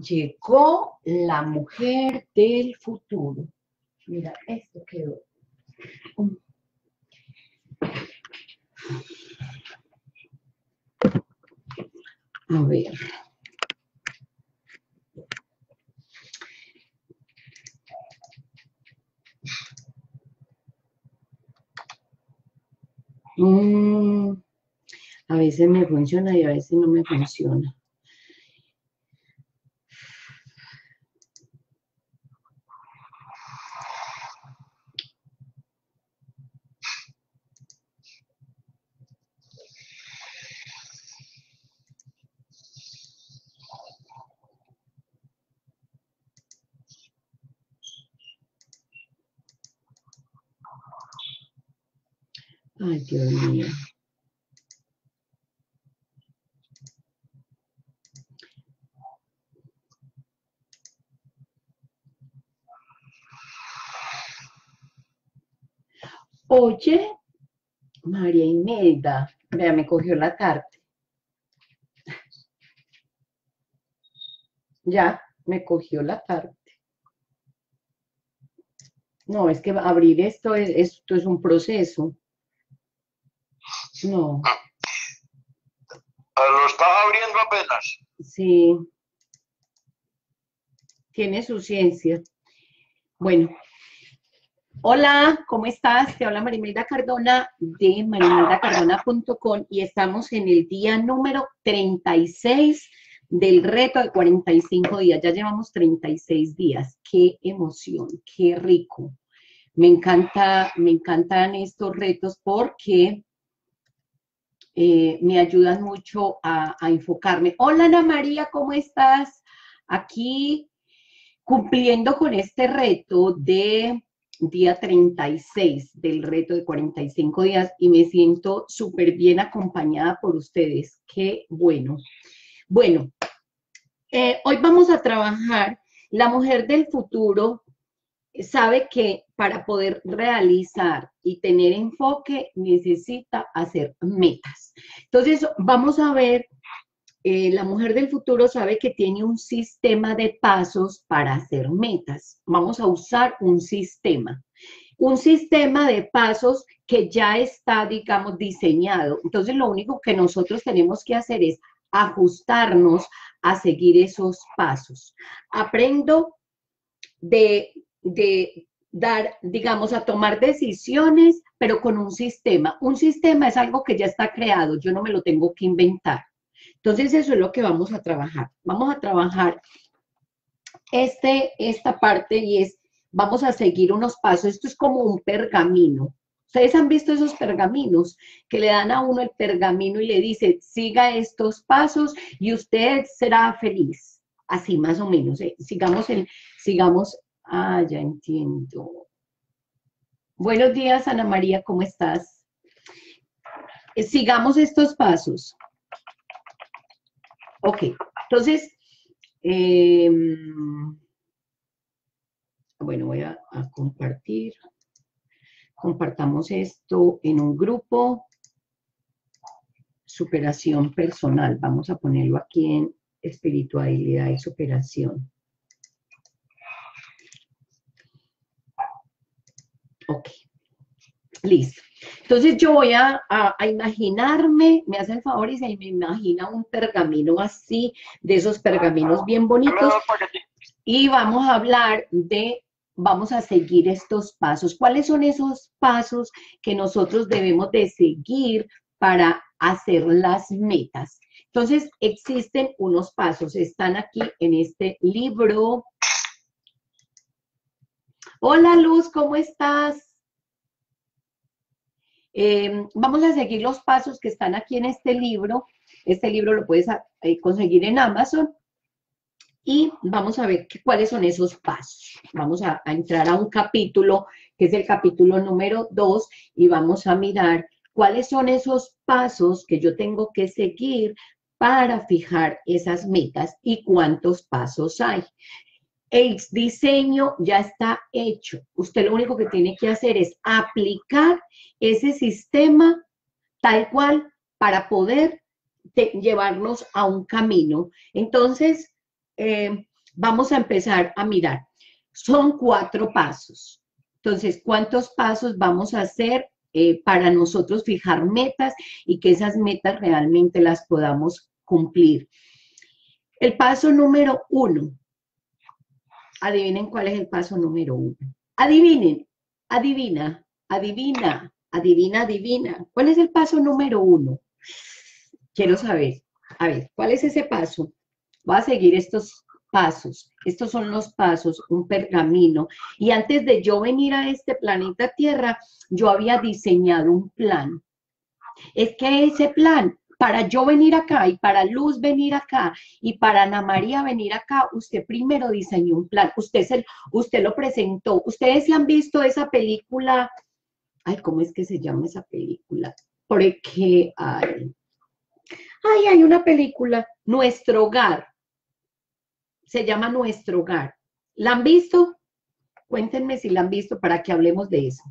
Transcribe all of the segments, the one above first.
Llegó la mujer del futuro. Mira, esto quedó. A ver. Mm, a veces me funciona y a veces no me funciona. Ay, Dios mío. Oye, María Imelda, vea, me cogió la tarde. Ya, me cogió la tarde. No, es que abrir esto es, esto es un proceso. No. Lo estás abriendo apenas. Sí. Tiene su ciencia. Bueno. Hola, ¿cómo estás? Te habla Marimelda Cardona de marimeldacardona.com y estamos en el día número 36 del reto de 45 días. Ya llevamos 36 días. Qué emoción, qué rico. Me encanta, me encantan estos retos porque eh, me ayudan mucho a, enfocarme. Hola Ana María, ¿cómo estás? Aquí cumpliendo con este reto de día 36 del reto de 45 días y me siento súper bien acompañada por ustedes. Qué bueno. Bueno, eh, hoy vamos a trabajar la mujer del futuro sabe que para poder realizar y tener enfoque necesita hacer metas. Entonces, vamos a ver, eh, la mujer del futuro sabe que tiene un sistema de pasos para hacer metas. Vamos a usar un sistema. Un sistema de pasos que ya está, digamos, diseñado. Entonces, lo único que nosotros tenemos que hacer es ajustarnos a seguir esos pasos. Aprendo de de dar, digamos, a tomar decisiones, pero con un sistema. Un sistema es algo que ya está creado, yo no me lo tengo que inventar. Entonces, eso es lo que vamos a trabajar. Vamos a trabajar este, esta parte y es, vamos a seguir unos pasos. Esto es como un pergamino. Ustedes han visto esos pergaminos que le dan a uno el pergamino y le dice, siga estos pasos y usted será feliz. Así más o menos. ¿eh? Sigamos, el, sigamos Ah, ya entiendo. Buenos días, Ana María, ¿cómo estás? Eh, sigamos estos pasos. Ok, entonces, em, bueno, voy a, a compartir. Compartamos esto en un grupo. Superación personal. Vamos a ponerlo aquí en espiritualidad y superación. Ok, listo. Entonces yo voy a, imaginarme, me hace el favor y se me imagina un pergamino así, de esos pergaminos bien bonitos. Y vamos a hablar de, vamos a seguir estos pasos. ¿Cuáles son esos pasos que nosotros debemos de seguir para hacer las metas? Entonces existen unos pasos, están aquí en este libro Hola Luz, ¿cómo estás? Em, vamos a seguir los pasos que están aquí en este libro. Este libro lo puedes eh, conseguir en Amazon. Y vamos a ver cuáles son esos pasos. Vamos a, a entrar a un capítulo, que es el capítulo número 2, y vamos a mirar cuáles son esos pasos que yo tengo que seguir para fijar esas metas y cuántos pasos hay el diseño ya está hecho. Usted lo único que tiene que hacer es aplicar ese sistema tal cual para poder llevarnos a un camino. Entonces, eh, vamos a empezar a mirar. Son cuatro pasos. Entonces, ¿cuántos pasos vamos a hacer eh, para nosotros fijar metas y que esas metas realmente las podamos cumplir? El paso número uno. Adivinen cuál es el paso número uno. Adivinen, adivina, adivina, adivina, adivina. ¿Cuál es el paso número uno? Quiero saber. A ver, ¿cuál es ese paso? Voy a seguir estos pasos. Estos son los pasos, un pergamino. Y antes de yo venir a este planeta Tierra, yo había diseñado un plan. Es que ese plan, para yo venir acá y para Luz venir acá y para Ana María venir acá, usted primero diseñó un plan. Usted, usted lo presentó. Ustedes se han visto esa película. Ay, ¿cómo es que se llama esa película? Porque, ay, ay, hay una película, Nuestro Hogar se llama Nuestro Hogar. ¿La han visto? Cuéntenme si la han visto para que hablemos de eso.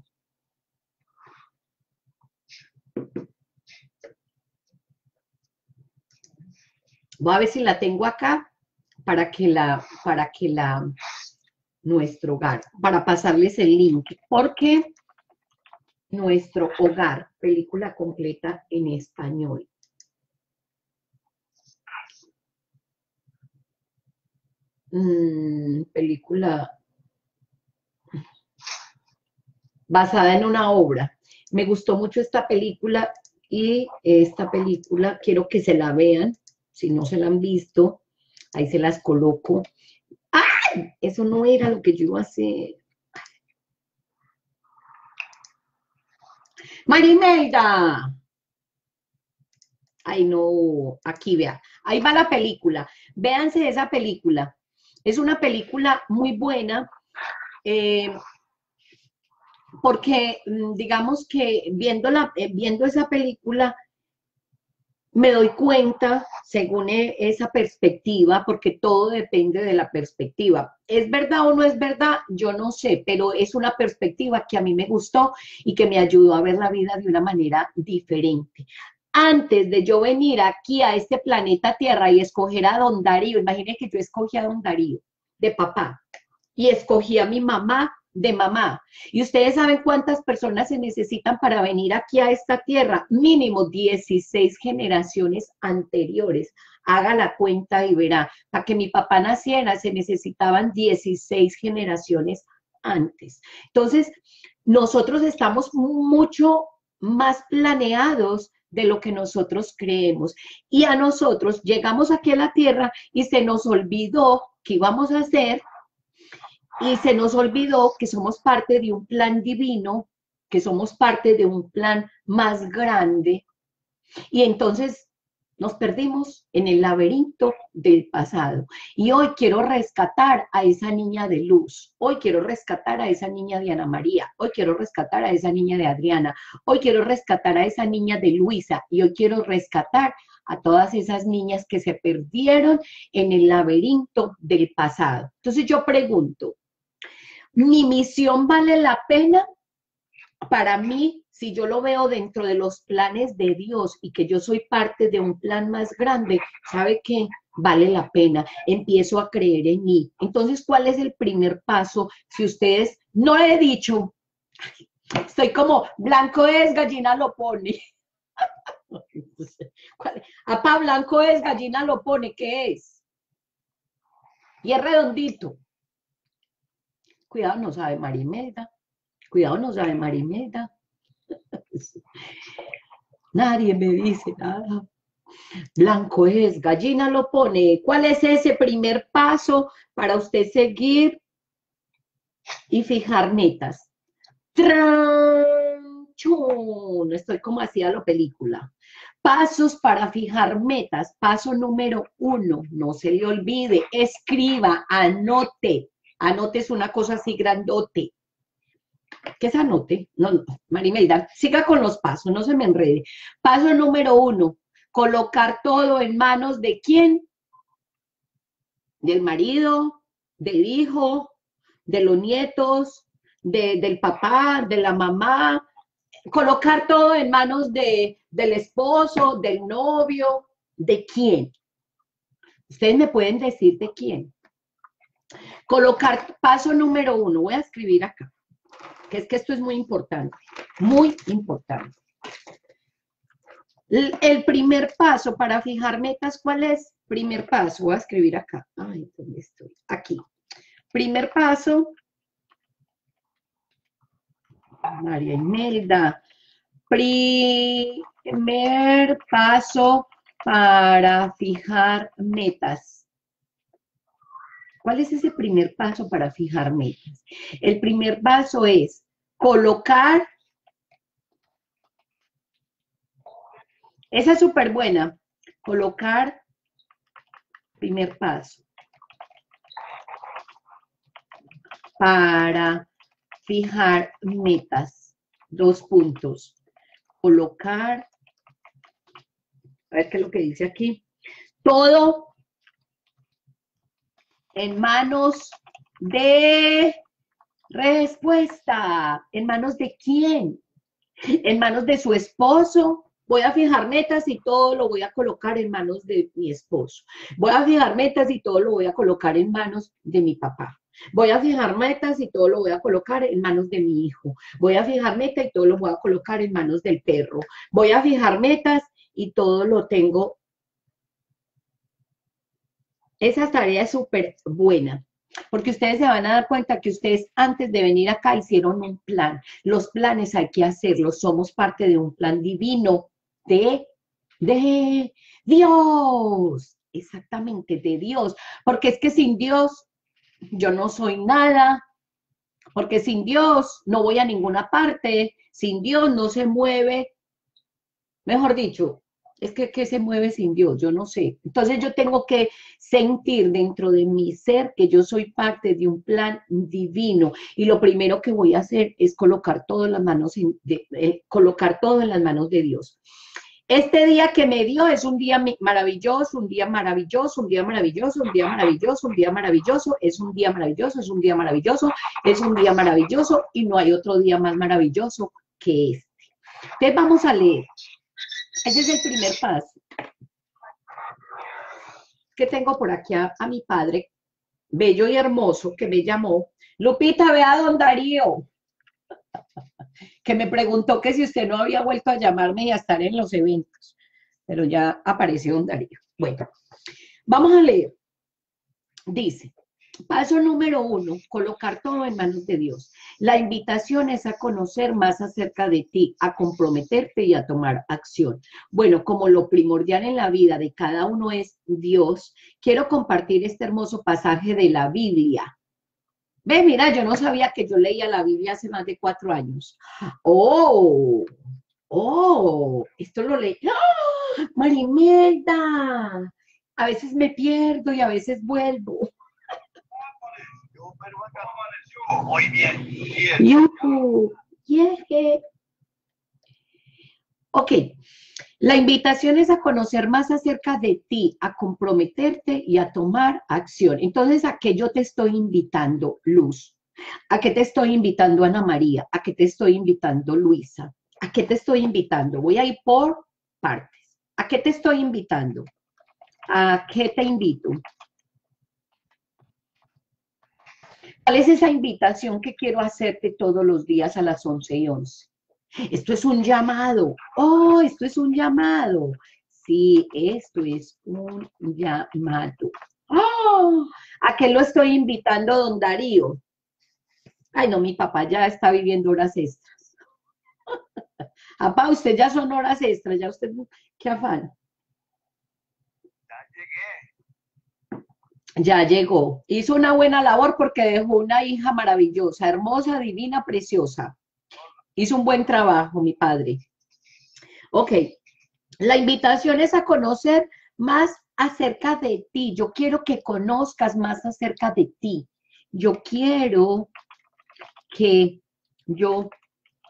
Voy a ver si la tengo acá para que la, para que la, nuestro hogar, para pasarles el link, porque nuestro hogar, película completa en español. Mm, película basada en una obra. Me gustó mucho esta película y esta película quiero que se la vean, si no se la han visto, ahí se las coloco. ¡Ay! Eso no era lo que yo iba a hacer. Marimelda. Ay, no, aquí vea. Ahí va la película. Véanse esa película. Es una película muy buena eh, porque mm, digamos que viendo, eh, viendo esa película me doy cuenta, según e, esa perspectiva, porque todo depende de la perspectiva. ¿Es verdad o no es verdad? Yo no sé, pero es una perspectiva que a mí me gustó y que me ayudó a ver la vida de una manera diferente antes de yo venir aquí a este planeta Tierra y escoger a Don Darío, imagínense que yo escogí a Don Darío de papá y escogí a mi mamá de mamá. Y ustedes saben cuántas personas se necesitan para venir aquí a esta tierra, mínimo 16 generaciones anteriores. Haga la cuenta y verá, para que mi papá naciera se necesitaban 16 generaciones antes. Entonces, nosotros estamos mucho más planeados de lo que nosotros creemos. Y a nosotros llegamos aquí a la tierra y se nos olvidó que íbamos a hacer y se nos olvidó que somos parte de un plan divino, que somos parte de un plan más grande. Y entonces nos perdimos en el laberinto del pasado. Y hoy quiero rescatar a esa niña de luz. Hoy quiero rescatar a esa niña de Ana María. Hoy quiero rescatar a esa niña de Adriana. Hoy quiero rescatar a esa niña de Luisa. Y hoy quiero rescatar a todas esas niñas que se perdieron en el laberinto del pasado. Entonces yo pregunto, ¿mi misión vale la pena? Para mí si yo lo veo dentro de los planes de Dios y que yo soy parte de un plan más grande, ¿sabe qué? Vale la pena, empiezo a creer en mí. Entonces, ¿cuál es el primer paso? Si ustedes no he dicho, estoy como, blanco es, gallina lo pone. Apá, blanco es, gallina lo pone, ¿qué es? Y es redondito. Cuidado, no sabe Marimeda. Cuidado, no sabe Marimeda. Nadie me dice nada. Blanco es, gallina lo pone. ¿Cuál es ese primer paso para usted seguir y fijar metas? ¡Tranchun! Estoy como hacía la película. Pasos para fijar metas. Paso número uno, no se le olvide, escriba, anote. Anote es una cosa así grandote que se anote, no, no, Marimelda, siga con los pasos, no se me enrede. Paso número uno, colocar todo en manos de quién? Del marido, del hijo, de los nietos, del papá, de la mamá, colocar todo en manos de, del esposo, del novio, ¿de quién? Ustedes me pueden decir de quién. Colocar paso número uno. Voy a escribir acá, que es que esto es muy importante, muy importante. El primer paso para fijar metas, ¿cuál es? Primer paso, voy a escribir acá. Ay, ¿dónde estoy? Aquí. Primer paso. María Imelda. Primer paso para fijar metas. ¿Cuál es ese primer paso para fijar metas? El primer paso es colocar Esa es súper buena. Colocar primer paso. Para fijar metas. Dos puntos. Colocar. A ver qué es lo que dice aquí. Todo en manos de respuesta. ¿En manos de quién? En manos de su esposo, Voy a fijar metas y todo lo voy a colocar en manos de mi esposo. Voy a fijar metas y todo lo voy a colocar en manos de mi papá. Voy a fijar metas y todo lo voy a colocar en manos de mi hijo. Voy a fijar metas y todo lo voy a colocar en manos del perro. Voy a fijar metas y todo lo tengo. Esa tarea es súper buena porque ustedes se van a dar cuenta que ustedes antes de venir acá hicieron un plan. Los planes hay que hacerlos, somos parte de un plan divino de, de Dios, exactamente, de Dios, porque es que sin Dios yo no soy nada, porque sin Dios no voy a ninguna parte, sin Dios no se mueve, mejor dicho, es que ¿qué se mueve sin Dios? Yo no sé. Entonces yo tengo que sentir dentro de mi ser que yo soy parte de un plan divino. Y lo primero que voy a hacer es colocar todo en las manos de, eh, colocar todo en las manos de Dios. Este día que me dio es un día maravilloso, un día maravilloso, un día maravilloso, un día maravilloso, un día maravilloso, es un día maravilloso, es un día maravilloso, es un día maravilloso y no hay otro día más maravilloso que este. Entonces vamos a leer. Ese es el primer paso. Que tengo por aquí a, mi padre, bello y hermoso, que me llamó. Lupita, ve a don Darío que me preguntó que si usted no había vuelto a llamarme y a estar en los eventos, pero ya apareció un Darío. Bueno, vamos a leer. Dice, paso número uno, colocar todo en manos de Dios. La invitación es a conocer más acerca de ti, a comprometerte y a tomar acción. Bueno, como lo primordial en la vida de cada uno es Dios, quiero compartir este hermoso pasaje de la Biblia Ve, mira, yo no sabía que yo leía la Biblia hace más de cuatro años. Oh, oh, esto lo leí. ¡Ah! Marimelda, a veces me pierdo y a veces vuelvo. Muy bien. Ok, la invitación es a conocer más acerca de ti, a comprometerte y a tomar acción. Entonces, ¿a qué yo te estoy invitando, Luz? ¿A qué te estoy invitando, Ana María? ¿A qué te estoy invitando, Luisa? ¿A qué te estoy invitando? Voy a ir por partes. ¿A qué te estoy invitando? ¿A qué te invito? ¿Cuál es esa invitación que quiero hacerte todos los días a las 11 y 11? Esto es un llamado. Oh, esto es un llamado. Sí, esto es un llamado. Oh, ¿a qué lo estoy invitando, don Darío? Ay, no, mi papá ya está viviendo horas extras. Papá, usted ya son horas extras, ya usted, qué afán. Ya llegué. Ya llegó. Hizo una buena labor porque dejó una hija maravillosa, hermosa, divina, preciosa. Hizo un buen trabajo, mi padre. Ok, la invitación es a conocer más acerca de ti. Yo quiero que conozcas más acerca de ti. Yo quiero que, yo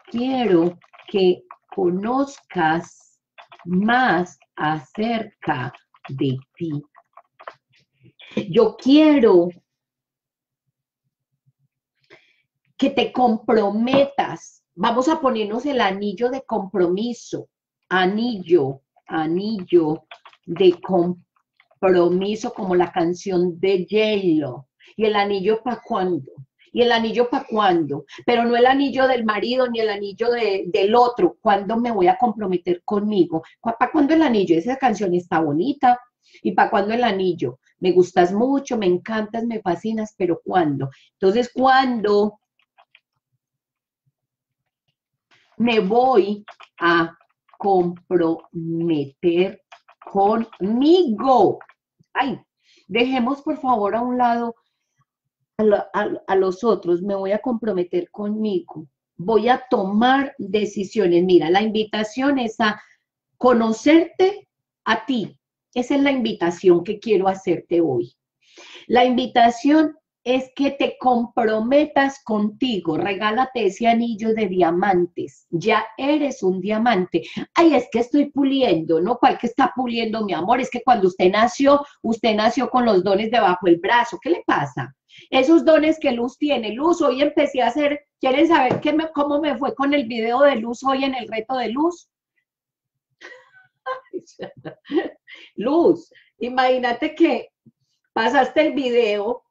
quiero que conozcas más acerca de ti. Yo quiero que te comprometas Vamos a ponernos el anillo de compromiso, anillo, anillo de compromiso, como la canción de Yelo. ¿Y el anillo para cuándo? ¿Y el anillo para cuándo? Pero no el anillo del marido ni el anillo del otro. ¿Cuándo me voy a comprometer conmigo? ¿Para cuándo el anillo? Esa canción está bonita. ¿Y para cuándo el anillo? Me gustas mucho, me encantas, me fascinas, pero ¿cuándo? Entonces, ¿cuándo me voy a comprometer conmigo? Ay, dejemos por favor a un lado a, los otros, me voy a comprometer conmigo, voy a tomar decisiones. Mira, la invitación es a conocerte a ti. Esa es la invitación que quiero hacerte hoy. La invitación es que te comprometas contigo, regálate ese anillo de diamantes, ya eres un diamante. Ay, es que estoy puliendo, ¿no? ¿Cuál que está puliendo, mi amor? Es que cuando usted nació, usted nació con los dones debajo del brazo, ¿qué le pasa? Esos dones que Luz tiene, Luz, hoy empecé a hacer, ¿quieren saber cómo me fue con el video de Luz hoy en el reto de Luz? Luz, imagínate que pasaste el video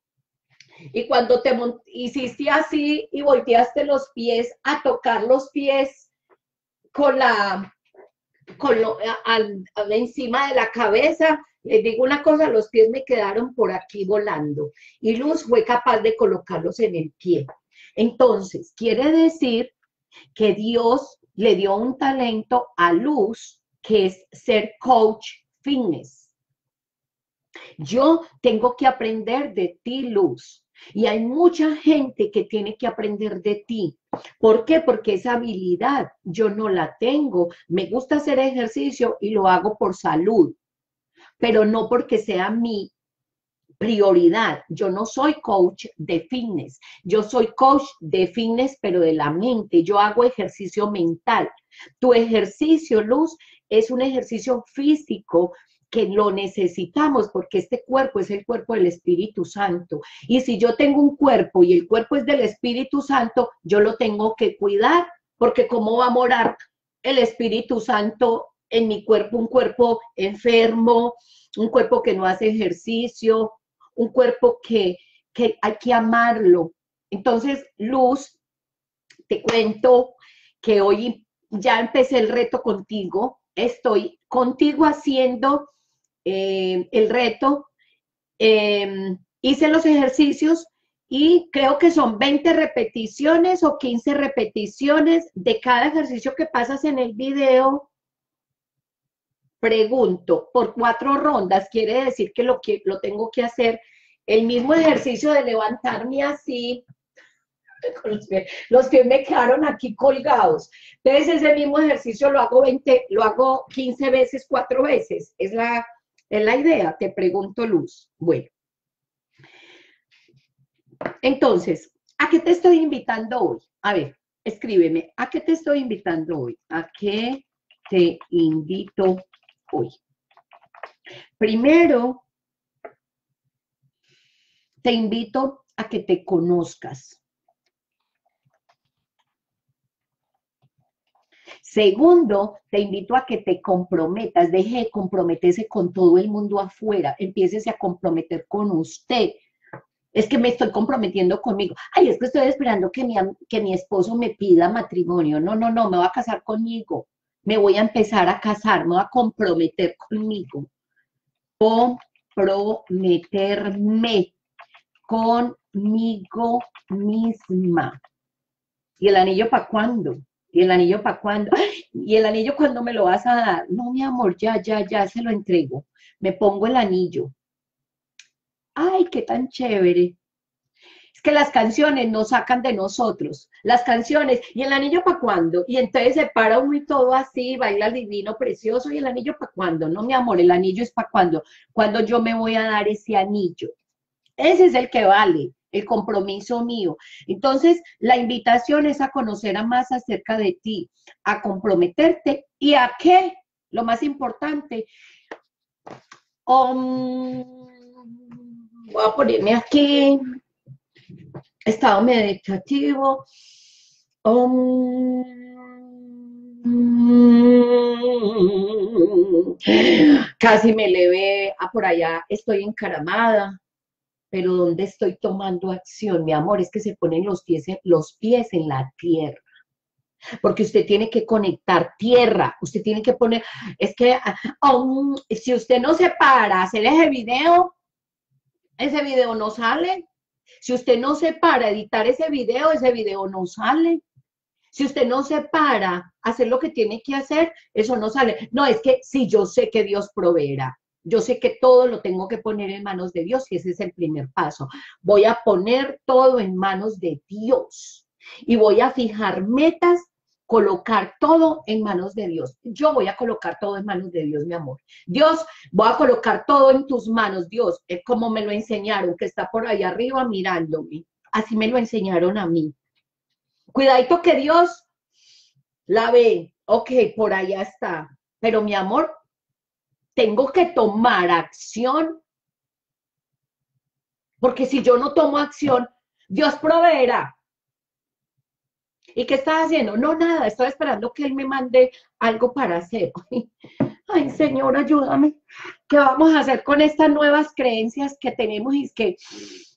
y cuando te hiciste así y volteaste los pies a tocar los pies con la, con lo, encima de la cabeza, les digo una cosa, los pies me quedaron por aquí volando y Luz fue capaz de colocarlos en el pie. Entonces, quiere decir que Dios le dio un talento a Luz que es ser coach fitness. Yo tengo que aprender de ti, Luz. Y hay mucha gente que tiene que aprender de ti. ¿Por qué? Porque esa habilidad yo no la tengo. Me gusta hacer ejercicio y lo hago por salud, pero no porque sea mi prioridad. Yo no soy coach de fitness. Yo soy coach de fitness, pero de la mente. Yo hago ejercicio mental. Tu ejercicio, Luz, es un ejercicio físico que lo necesitamos porque este cuerpo es el cuerpo del Espíritu Santo. Y si yo tengo un cuerpo y el cuerpo es del Espíritu Santo, yo lo tengo que cuidar porque ¿cómo va a morar el Espíritu Santo en mi cuerpo? Un cuerpo enfermo, un cuerpo que no hace ejercicio, un cuerpo que, que hay que amarlo. Entonces, Luz, te cuento que hoy ya empecé el reto contigo, estoy contigo haciendo eh, el reto, em, hice los ejercicios y creo que son 20 repeticiones o 15 repeticiones de cada ejercicio que pasas en el video. Pregunto, por cuatro rondas quiere decir que lo, que lo tengo que hacer el mismo ejercicio de levantarme así, los pies, me quedaron aquí colgados. Entonces ese mismo ejercicio lo hago 20, lo hago 15 veces, cuatro veces. Es la, es la idea, te pregunto Luz. Bueno. Entonces, ¿a qué te estoy invitando hoy? A ver, escríbeme, ¿a qué te estoy invitando hoy? ¿A qué te invito hoy? Primero, te invito a que te conozcas. Segundo, te invito a que te comprometas, deje de comprometerse con todo el mundo afuera, empieces a comprometer con usted. Es que me estoy comprometiendo conmigo. Ay, es que estoy esperando que mi, que mi esposo me pida matrimonio. No, no, no, me va a casar conmigo. Me voy a empezar a casar, me voy a comprometer conmigo. Comprometerme conmigo misma. ¿Y el anillo para cuándo? ¿Y el anillo para cuándo? ¿Y el anillo cuándo me lo vas a dar? No, mi amor, ya, ya, ya se lo entrego. Me pongo el anillo. Ay, qué tan chévere. Es que las canciones nos sacan de nosotros. Las canciones, ¿y el anillo para cuándo? Y entonces se para uno y todo así, baila divino, precioso. ¿Y el anillo para cuándo? No, mi amor, el anillo es para cuándo. Cuando yo me voy a dar ese anillo. Ese es el que vale el compromiso mío. Entonces, la invitación es a conocer a más acerca de ti, a comprometerte y a qué, lo más importante, um, voy a ponerme aquí, estado meditativo, um, casi me levé a por allá, estoy encaramada, pero ¿dónde estoy tomando acción? Mi amor, es que se ponen los pies en, la tierra. Porque usted tiene que conectar tierra, usted tiene que poner, es que ah, um, si usted no se para hacer ese video, ese video no sale. Si usted no se para editar ese video, ese video no sale. Si usted no se para hacer lo que tiene que hacer, eso no sale. No, es que si yo sé que Dios proveerá. Yo sé que todo lo tengo que poner en manos de Dios y ese es el primer paso. Voy a poner todo en manos de Dios y voy a fijar metas, colocar todo en manos de Dios. Yo voy a colocar todo en manos de Dios, mi amor. Dios, voy a colocar todo en tus manos, Dios, es como me lo enseñaron, que está por ahí arriba mirándome. Así me lo enseñaron a mí. Cuidadito que Dios la ve. Ok, por allá está. Pero mi amor, tengo que tomar acción. Porque si yo no tomo acción, Dios proveerá. ¿Y qué estás haciendo? No, nada, estoy esperando que Él me mande algo para hacer. Ay, Señor, ayúdame. ¿Qué vamos a hacer con estas nuevas creencias que tenemos y que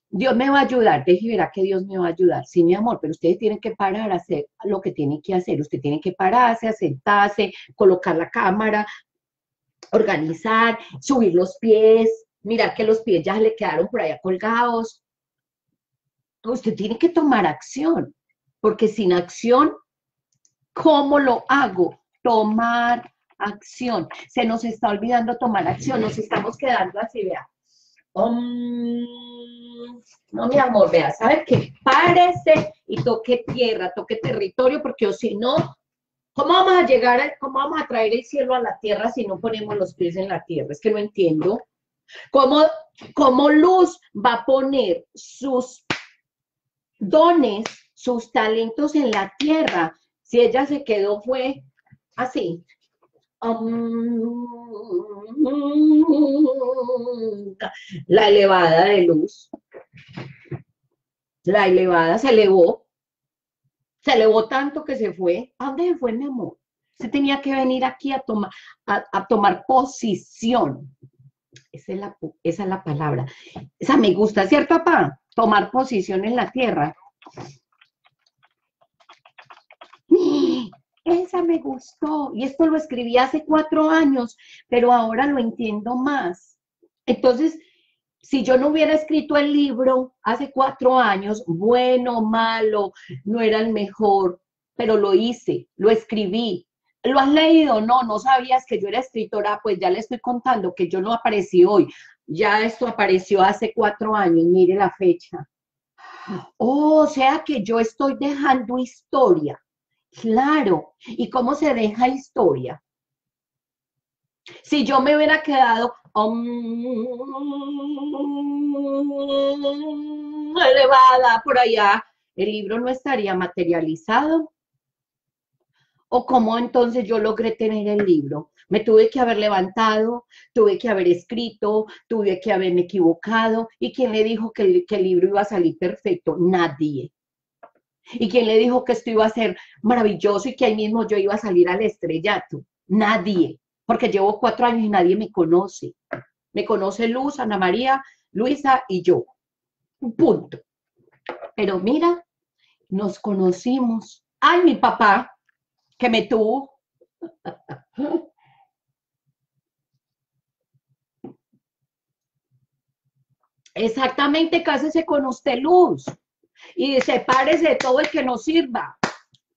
Dios me va a ayudar? Deje verá que Dios me va a ayudar. Sí, mi amor, pero ustedes tienen que parar a hacer lo que tienen que hacer. Usted tiene que pararse, sentarse, colocar la cámara, organizar, subir los pies, mirar que los pies ya le quedaron por allá colgados. Usted tiene que tomar acción, porque sin acción, ¿cómo lo hago? Tomar acción. Se nos está olvidando tomar acción, nos estamos quedando así, vea. No, mi amor, vea, ¿sabe qué? Párese y toque tierra, toque territorio, porque si no, ¿Cómo vamos a llegar, cómo vamos a traer el cielo a la tierra si no ponemos los pies en la tierra? Es que no entiendo. ¿Cómo, cómo Luz va a poner sus dones, sus talentos en la tierra si ella se quedó, fue así? Um, la elevada de luz. La elevada se elevó se elevó tanto que se fue. ¿A dónde fue, mi amor? Se tenía que venir aquí a, tomar a, tomar posición. Esa es, la, esa es la palabra. Esa me gusta, ¿cierto, papá? Tomar posición en la tierra. Esa me gustó. Y esto lo escribí hace cuatro años, pero ahora lo entiendo más. Entonces, si yo no hubiera escrito el libro hace cuatro años, bueno, malo, no era el mejor, pero lo hice, lo escribí. ¿Lo has leído? No, no sabías que yo era escritora, pues ya le estoy contando que yo no aparecí hoy. Ya esto apareció hace cuatro años, mire la fecha. Oh, o sea que yo estoy dejando historia. Claro. ¿Y cómo se deja historia? Si yo me hubiera quedado elevada por allá, el libro no estaría materializado. ¿O cómo entonces yo logré tener el libro? Me tuve que haber levantado, tuve que haber escrito, tuve que haberme equivocado. ¿Y quién le dijo que el, que el libro iba a salir perfecto? Nadie. ¿Y quién le dijo que esto iba a ser maravilloso y que ahí mismo yo iba a salir al estrellato? Nadie porque llevo cuatro años y nadie me conoce. Me conoce Luz, Ana María, Luisa y yo. Un punto. Pero mira, nos conocimos. Ay, mi papá, que me tuvo. Exactamente, cásese con usted, Luz. Y sepárese de todo el que nos sirva.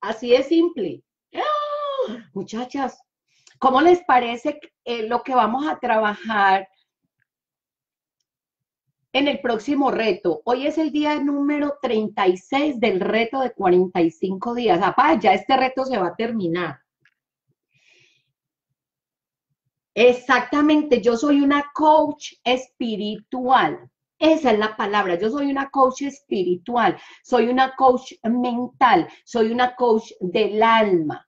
Así de simple. ¡Ah! Muchachas, ¿Cómo les parece eh, lo que vamos a trabajar en el próximo reto? Hoy es el día número 36 del reto de 45 días. Apá, ya este reto se va a terminar. Exactamente, yo soy una coach espiritual. Esa es la palabra. Yo soy una coach espiritual, soy una coach mental, soy una coach del alma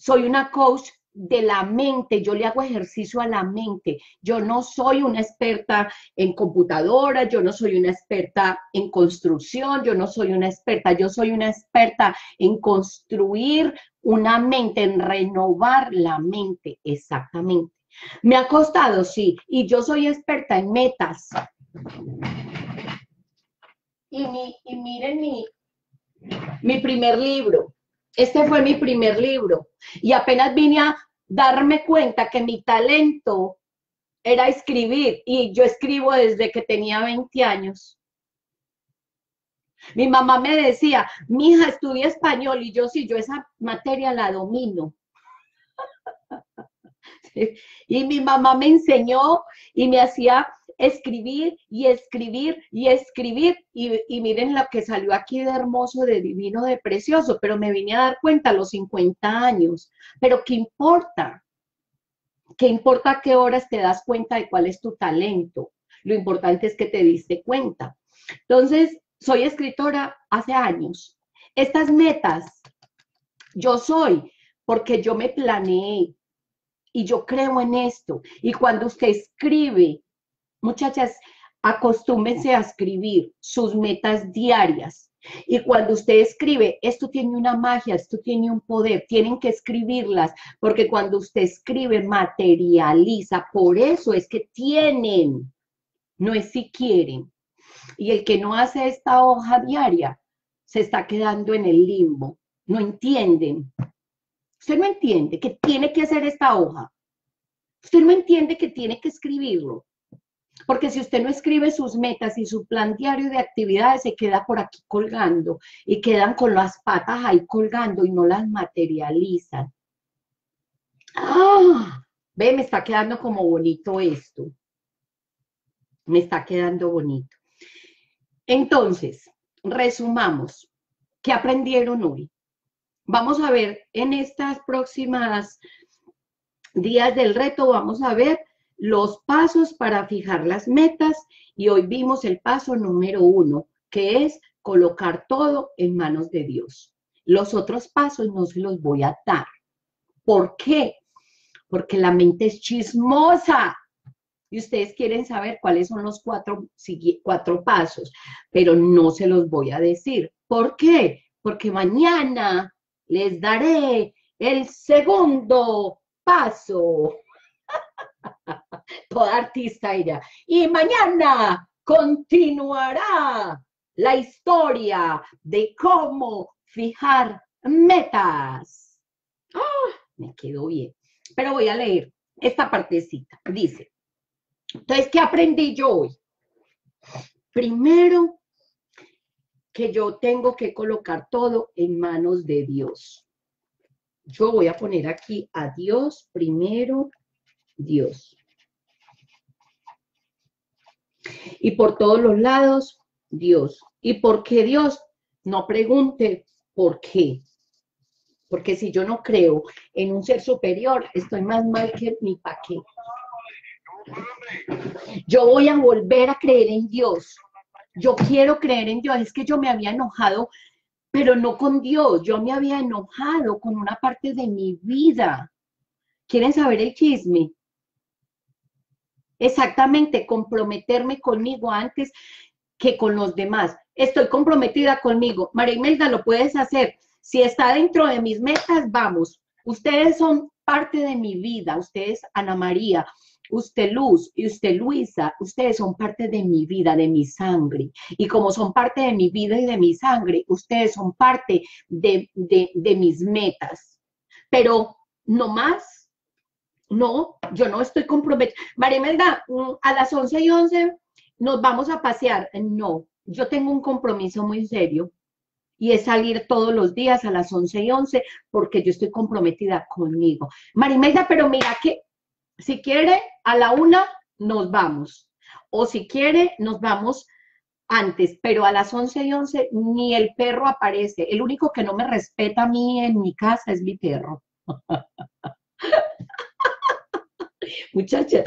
soy una coach de la mente, yo le hago ejercicio a la mente. Yo no soy una experta en computadora, yo no soy una experta en construcción, yo no soy una experta, yo soy una experta en construir una mente, en renovar la mente, exactamente. Me ha costado, sí, y yo soy experta en metas. Y, y miren mi, mi primer libro. Este fue mi primer libro. Y apenas vine a darme cuenta que mi talento era escribir. Y yo escribo desde que tenía 20 años. Mi mamá me decía, mi hija estudia español y yo sí, yo esa materia la domino. Y mi mamá me enseñó y me hacía escribir y escribir y escribir. Y, miren lo que salió aquí de hermoso, de divino, de precioso, pero me vine a dar cuenta a los 50 años. Pero ¿qué importa? ¿Qué importa qué horas te das cuenta de cuál es tu talento? Lo importante es que te diste cuenta. Entonces, soy escritora hace años. Estas metas, yo soy porque yo me planeé y yo creo en esto. Y cuando usted escribe, muchachas, acostúmense a escribir sus metas diarias. Y cuando usted escribe, esto tiene una magia, esto tiene un poder, tienen que escribirlas, porque cuando usted escribe, materializa. Por eso es que tienen, no es si quieren. Y el que no hace esta hoja diaria se está quedando en el limbo. No entienden. Usted no entiende que tiene que hacer esta hoja. Usted no entiende que tiene que escribirlo. Porque si usted no escribe sus metas y su plan diario de actividades, se queda por aquí colgando y quedan con las patas ahí colgando y no las materializan. ¡Ah! Ve, me está quedando como bonito esto. Me está quedando bonito. Entonces, resumamos. ¿Qué aprendieron hoy? Vamos a ver en estas próximas días del reto, vamos a ver los pasos para fijar las metas y hoy vimos el paso número uno, que es colocar todo en manos de Dios. Los otros pasos no se los voy a dar. ¿Por qué? Porque la mente es chismosa y ustedes quieren saber cuáles son los cuatro, cuatro pasos, pero no se los voy a decir. ¿Por qué? Porque mañana les daré el segundo paso. Toda artista ella. Y mañana continuará la historia de cómo fijar metas. ¡Ah! me quedó bien. Pero voy a leer esta partecita. Dice, entonces, ¿qué aprendí yo hoy? Primero, que yo tengo que colocar todo en manos de Dios. Yo voy a poner aquí a Dios primero, Dios. Y por todos los lados, Dios. ¿Y por qué Dios? No pregunte por qué. Porque si yo no creo en un ser superior, estoy más mal que mi paquete. Yo voy a volver a creer en Dios. Yo quiero creer en Dios. Es que yo me había enojado, pero no con Dios. Yo me había enojado con una parte de mi vida. ¿Quieren saber el chisme? Exactamente, comprometerme conmigo antes que con los demás. Estoy comprometida conmigo. María Imelda, lo puedes hacer. Si está dentro de mis metas, vamos. Ustedes son parte de mi vida. Ustedes, Ana María usted Luz y usted Luisa, ustedes son parte de mi vida, de mi sangre. Y como son parte de mi vida y de mi sangre, ustedes son parte de, mis metas. Pero no más, no, yo no estoy comprometida. María Melda, mm, a las 11 y 11 nos vamos a pasear. No, yo tengo un compromiso muy serio y es salir todos los días a las 11 y 11 porque yo estoy comprometida conmigo. Marimelda, pero mira que si quiere, a la una nos vamos. O si quiere, nos vamos antes, pero a las once y once ni el perro aparece. El único que no me respeta a mí en mi casa es mi perro. Muchachas,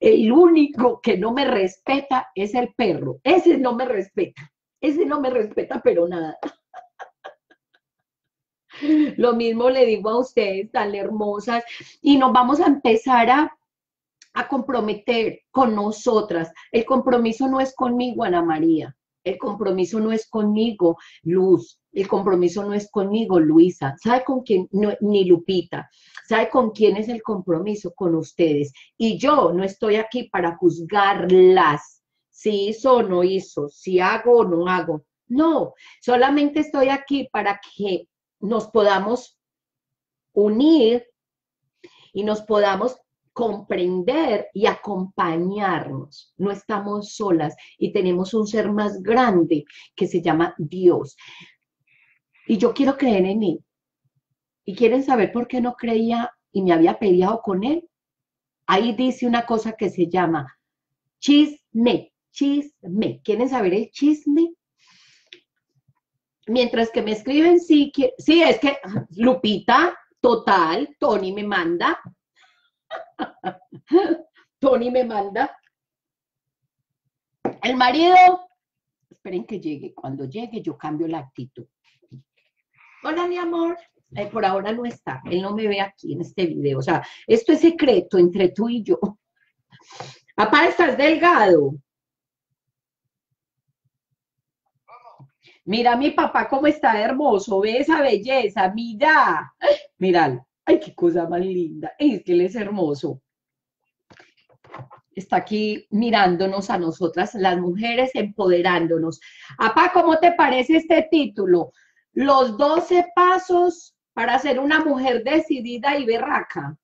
el único que no me respeta es el perro. Ese no me respeta. Ese no me respeta, pero nada. Lo mismo le digo a ustedes, tan hermosas, y nos vamos a empezar a, a comprometer con nosotras. El compromiso no es conmigo, Ana María. El compromiso no es conmigo, Luz. El compromiso no es conmigo, Luisa. ¿Sabe con quién? ni Lupita. ¿Sabe con quién es el compromiso? Con ustedes. Y yo no estoy aquí para juzgarlas si hizo o no hizo, si hago o no hago. No, solamente estoy aquí para que nos podamos unir y nos podamos comprender y acompañarnos. No estamos solas y tenemos un ser más grande que se llama Dios. Y yo quiero creer en Él. ¿Y quieren saber por qué no creía y me había peleado con Él? Ahí dice una cosa que se llama chisme, chisme. ¿Quieren saber el chisme? Mientras que me escriben, sí, sí, es que Lupita, total, Tony me manda. Tony me manda. El marido, esperen que llegue. Cuando llegue, yo cambio la actitud. Hola, mi amor. Por ahora no está. Él no me ve aquí en este video. O sea, esto es secreto entre tú y yo. Papá, estás delgado. Mira mi papá cómo está hermoso, ve esa belleza, mira, mira, ay, qué cosa más linda, es que él es hermoso. Está aquí mirándonos a nosotras, las mujeres empoderándonos. Papá, ¿cómo te parece este título? Los 12 pasos para ser una mujer decidida y berraca.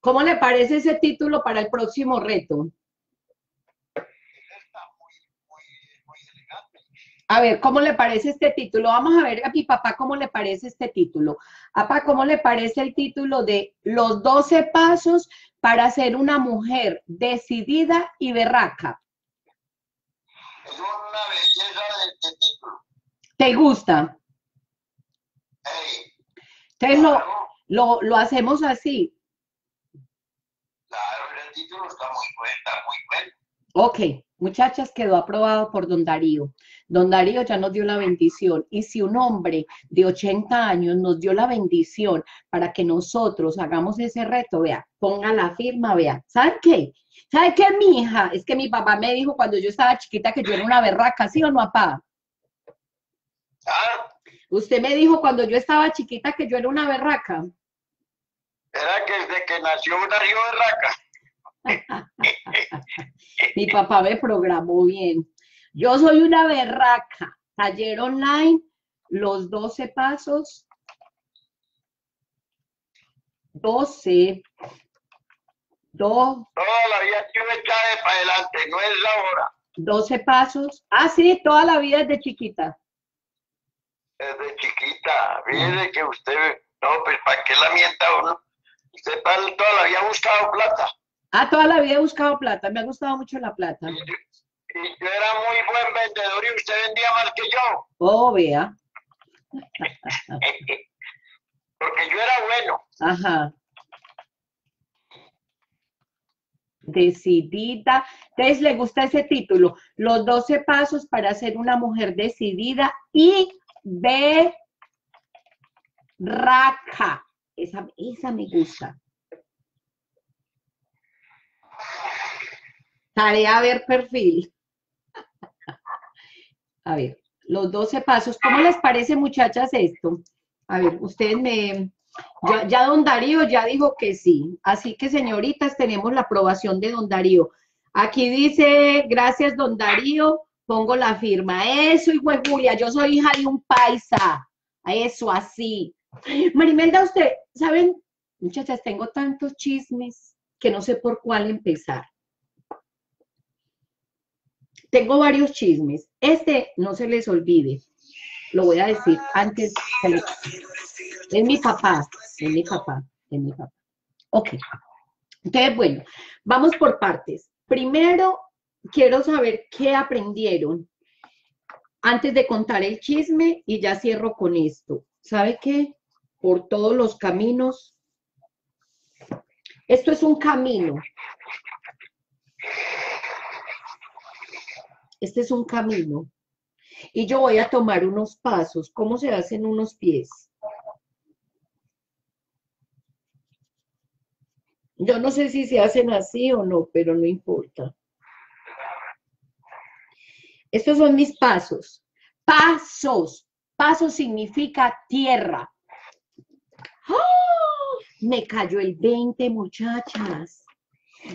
¿Cómo le parece ese título para el próximo reto? A ver, ¿cómo le parece este título? Vamos a ver a mi papá cómo le parece este título. Papá, ¿cómo le parece el título de Los 12 pasos para ser una mujer decidida y berraca? Es una belleza de. ¿Te gusta? Entonces lo, lo, hacemos así. Claro, el título está muy bueno, muy bueno. Ok, muchachas, quedó aprobado por don Darío. Don Darío ya nos dio la bendición. Y si un hombre de 80 años nos dio la bendición para que nosotros hagamos ese reto, vea, ponga la firma, vea. ¿Sabe qué? ¿Sabe qué, mi hija? Es que mi papá me dijo cuando yo estaba chiquita que yo era una berraca, ¿sí o no, papá? ¿Ah? Usted me dijo cuando yo estaba chiquita que yo era una berraca. Era que desde que nació Darío berraca. Mi papá me programó bien. Yo soy una berraca. Taller online, los 12 pasos. 12. Toda la vida me echada para adelante, no es la hora. 12 pasos. Ah, sí, toda la vida desde chiquita. Desde chiquita. Fíjese que usted, no, pues ¿para qué la mienta uno? Usted toda la vida ha buscado plata. Ah, toda la vida he buscado plata, me ha gustado mucho la plata. Y yo, era muy buen vendedor y usted vendía más que yo. Oh, vea. Porque yo era bueno. Ajá. Decidida. Entonces, ¿le gusta ese título? Los 12 pasos para ser una mujer decidida y raca. Esa, esa me gusta. Tarea a ver perfil. A ver, los 12 pasos. ¿Cómo les parece, muchachas, esto? A ver, ustedes me... Ya, don Darío ya dijo que sí. Así que, señoritas, tenemos la aprobación de don Darío. Aquí dice, gracias, don Darío, pongo la firma. Eso, hijo de Julia, yo soy hija de un paisa. Eso, así. Marimelda, usted, ¿saben? Muchachas, tengo tantos chismes que no sé por cuál empezar. Tengo varios chismes. Este no se les olvide. Lo voy a decir antes. Es mi papá. Es mi papá. Es mi papá. Ok. Entonces, bueno, vamos por partes. Primero, quiero saber qué aprendieron antes de contar el chisme y ya cierro con esto. ¿Sabe qué? Por todos los caminos. Esto es un camino. Este es un camino. Y yo voy a tomar unos pasos. ¿Cómo se hacen unos pies? Yo no sé si se hacen así o no, pero no importa. Estos son mis pasos. Pasos. Pasos significa tierra. ¡Ah! Me cayó el 20, muchachas.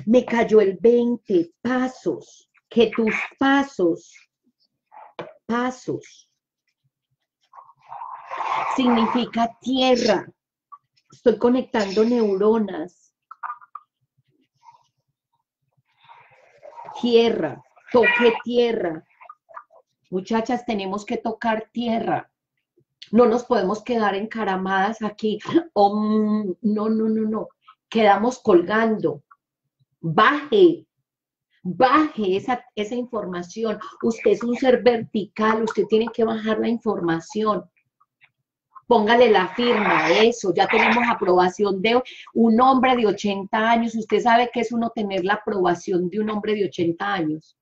Me cayó el 20, pasos, que tus pasos, pasos, significa tierra. Estoy conectando neuronas. Tierra, toque tierra. Muchachas, tenemos que tocar tierra. No nos podemos quedar encaramadas aquí. no, no, no, no. Quedamos colgando. Baje, baje esa, esa información. Usted es un ser vertical, usted tiene que bajar la información. Póngale la firma, eso, ya tenemos aprobación de un hombre de 80 años. Usted sabe que es uno tener la aprobación de un hombre de 80 años.